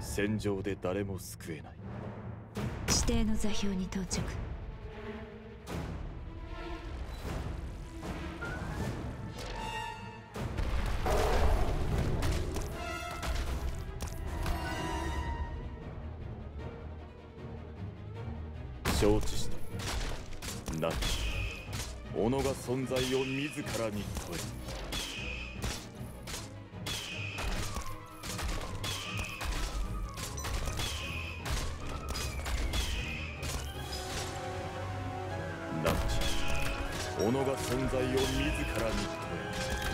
戦場で誰も救えない。指定の座標に到着。承知した。ナッチ己が存在を自らに問えナッチ己が存在を自らに問え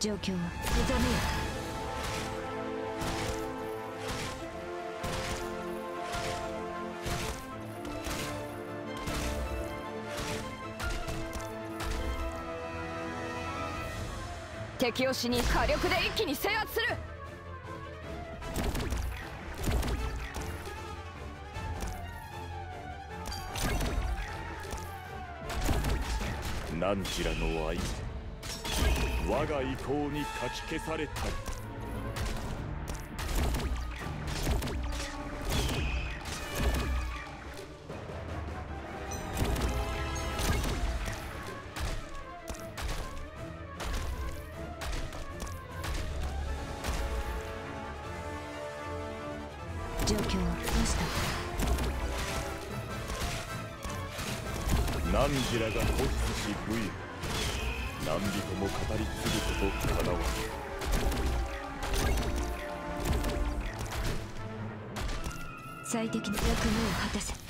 状況は目覚めよ敵を死に火力で一気に制圧する。何ちらの愛。我が意向にかき消された。り状況はどうした？何時らが突し武勇何人も語り継ぐことかなわぬ最適な役目を果たせ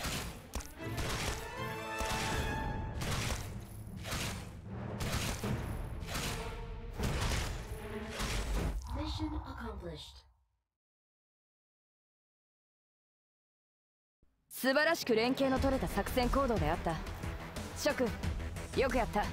素晴らしく連携の取れた作戦行動であった。諸君よくやった。